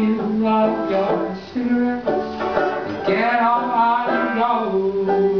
you love your cigarettes and get on your roads.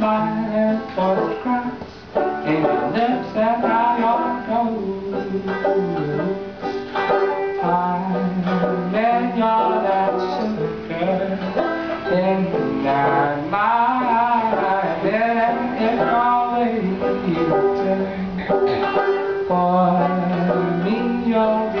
smile and photographs in your lips and how your nose. Time and you're that sugar in that mind and it's always waiting for me you'll be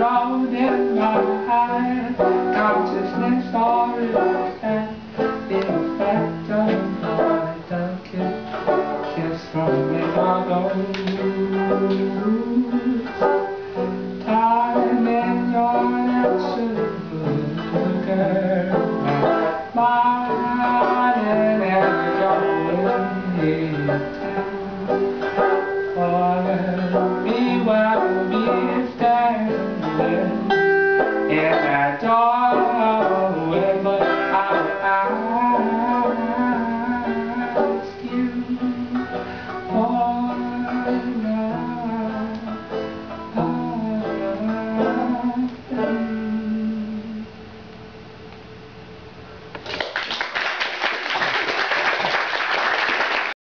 rolled in my head consciousness already had the effect of my delicate kiss from the